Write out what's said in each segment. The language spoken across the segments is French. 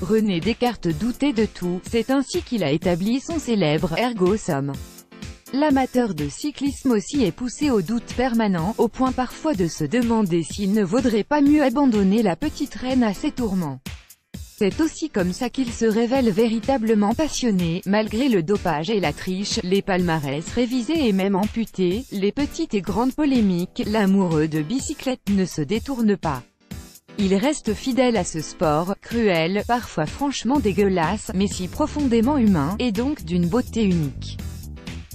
René Descartes doutait de tout, c'est ainsi qu'il a établi son célèbre ergo sum. L'amateur de cyclisme aussi est poussé au doute permanent, au point parfois de se demander s'il ne vaudrait pas mieux abandonner la petite reine à ses tourments. C'est aussi comme ça qu'il se révèle véritablement passionné, malgré le dopage et la triche, les palmarès révisés et même amputés, les petites et grandes polémiques, l'amoureux de bicyclette ne se détourne pas. Il reste fidèle à ce sport, cruel, parfois franchement dégueulasse, mais si profondément humain, et donc d'une beauté unique.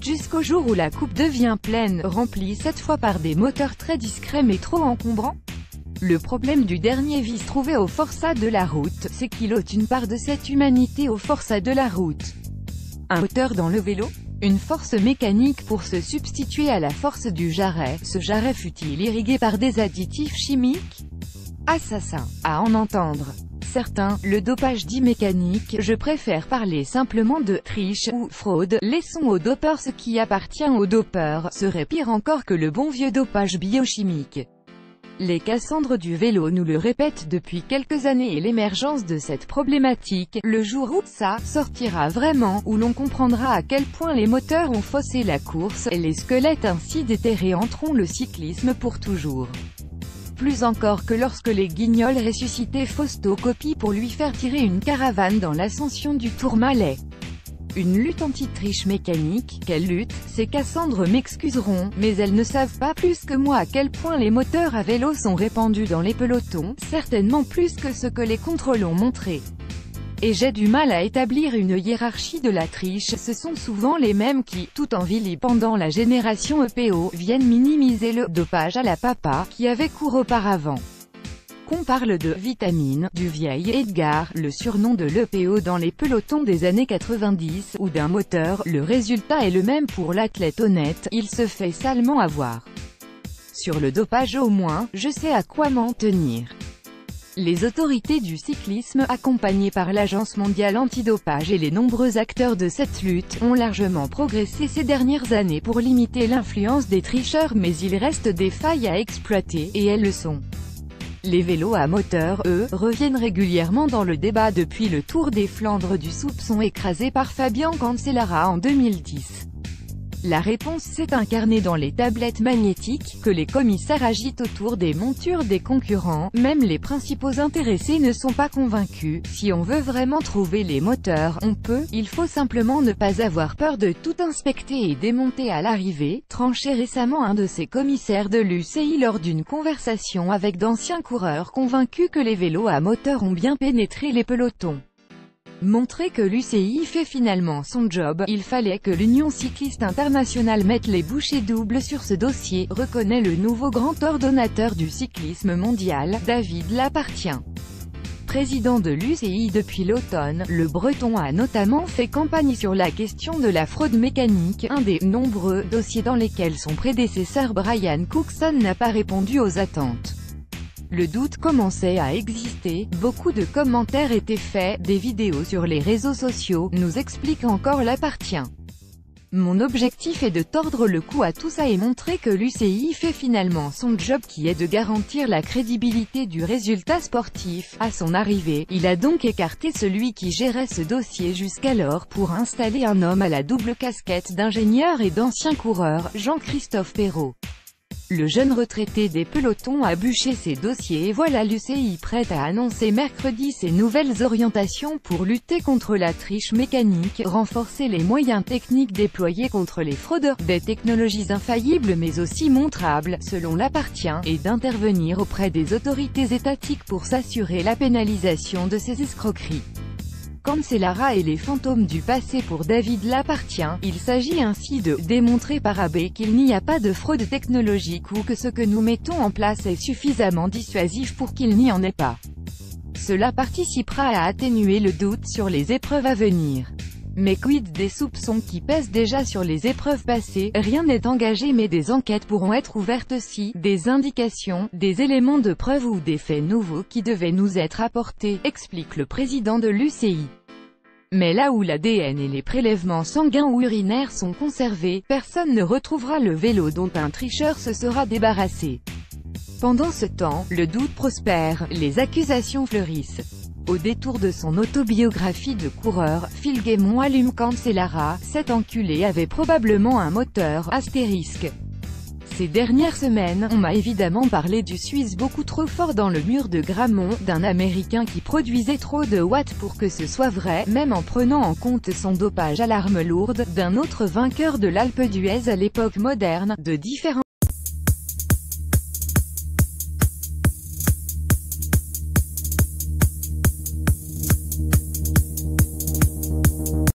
Jusqu'au jour où la coupe devient pleine, remplie cette fois par des moteurs très discrets mais trop encombrants le problème du dernier vice trouvé au forçat de la route, c'est qu'il ôte une part de cette humanité au forçat de la route. Un moteur dans le vélo? Une force mécanique pour se substituer à la force du jarret, ce jarret fut-il irrigué par des additifs chimiques? Assassin, à en entendre. Certains, le dopage dit mécanique, je préfère parler simplement de triche ou fraude, laissons aux dopeurs ce qui appartient aux dopeurs, serait pire encore que le bon vieux dopage biochimique. Les Cassandres du vélo nous le répètent depuis quelques années et l'émergence de cette problématique, le jour où ça sortira vraiment, où l'on comprendra à quel point les moteurs ont faussé la course, et les squelettes ainsi déterrés entreront le cyclisme pour toujours. Plus encore que lorsque les guignols ressuscitaient Fausto Coppi pour lui faire tirer une caravane dans l'ascension du Tourmalet. Une lutte anti-triche mécanique, quelle lutte, ces Cassandres m'excuseront, mais elles ne savent pas plus que moi à quel point les moteurs à vélo sont répandus dans les pelotons, certainement plus que ce que les contrôles ont montré. Et j'ai du mal à établir une hiérarchie de la triche, ce sont souvent les mêmes qui, tout en vilipendant la génération EPO, viennent minimiser le « dopage à la papa » qui avait cours auparavant. Qu'on parle de « vitamine » du vieil Edgar, le surnom de l'EPO dans les pelotons des années 90, ou d'un moteur, le résultat est le même pour l'athlète honnête, il se fait salement avoir. Sur le dopage au moins, je sais à quoi m'en tenir. Les autorités du cyclisme, accompagnées par l'Agence mondiale antidopage et les nombreux acteurs de cette lutte, ont largement progressé ces dernières années pour limiter l'influence des tricheurs mais il reste des failles à exploiter, et elles le sont. Les vélos à moteur, eux, reviennent régulièrement dans le débat depuis le Tour des Flandres du soupçon écrasé par Fabian Cancellara en 2010. La réponse s'est incarnée dans les tablettes magnétiques, que les commissaires agitent autour des montures des concurrents, même les principaux intéressés ne sont pas convaincus. Si on veut vraiment trouver les moteurs, on peut, il faut simplement ne pas avoir peur de tout inspecter et démonter à l'arrivée, tranchait récemment un de ses commissaires de l'UCI lors d'une conversation avec d'anciens coureurs convaincus que les vélos à moteur ont bien pénétré les pelotons. Montrer que l'UCI fait finalement son job, il fallait que l'Union cycliste internationale mette les bouchées doubles sur ce dossier, reconnaît le nouveau grand ordonnateur du cyclisme mondial, David Lapartient. Président de l'UCI depuis l'automne, le Breton a notamment fait campagne sur la question de la fraude mécanique, un des nombreux dossiers dans lesquels son prédécesseur Brian Cookson n'a pas répondu aux attentes. Le doute commençait à exister, beaucoup de commentaires étaient faits, des vidéos sur les réseaux sociaux, nous explique encore l'appartient. Mon objectif est de tordre le cou à tout ça et montrer que l'UCI fait finalement son job qui est de garantir la crédibilité du résultat sportif. À son arrivée, il a donc écarté celui qui gérait ce dossier jusqu'alors pour installer un homme à la double casquette d'ingénieur et d'ancien coureur, Jean-Christophe Perrault. Le jeune retraité des pelotons a bûché ses dossiers et voilà l'UCI prête à annoncer mercredi ses nouvelles orientations pour lutter contre la triche mécanique, renforcer les moyens techniques déployés contre les fraudeurs, des technologies infaillibles mais aussi montrables, selon l'appartient, et d'intervenir auprès des autorités étatiques pour s'assurer la pénalisation de ces escroqueries. Cancellara et les fantômes du passé pour David l'appartient, il s'agit ainsi de démontrer par AB qu'il n'y a pas de fraude technologique ou que ce que nous mettons en place est suffisamment dissuasif pour qu'il n'y en ait pas. Cela participera à atténuer le doute sur les épreuves à venir. Mais quid des soupçons qui pèsent déjà sur les épreuves passées? Rien n'est engagé mais des enquêtes pourront être ouvertes si, des indications, des éléments de preuve ou des faits nouveaux qui devaient nous être apportés, explique le président de l'UCI. Mais là où l'ADN et les prélèvements sanguins ou urinaires sont conservés, personne ne retrouvera le vélo dont un tricheur se sera débarrassé. Pendant ce temps, le doute prospère, les accusations fleurissent. Au détour de son autobiographie de coureur, Phil Gaimon allume Cancellara, cet enculé avait probablement un moteur, astérisque. Ces dernières semaines, on m'a évidemment parlé du Suisse beaucoup trop fort dans le mur de Grammont, d'un Américain qui produisait trop de watts pour que ce soit vrai, même en prenant en compte son dopage à l'arme lourde, d'un autre vainqueur de l'Alpe d'Huez à l'époque moderne, de différents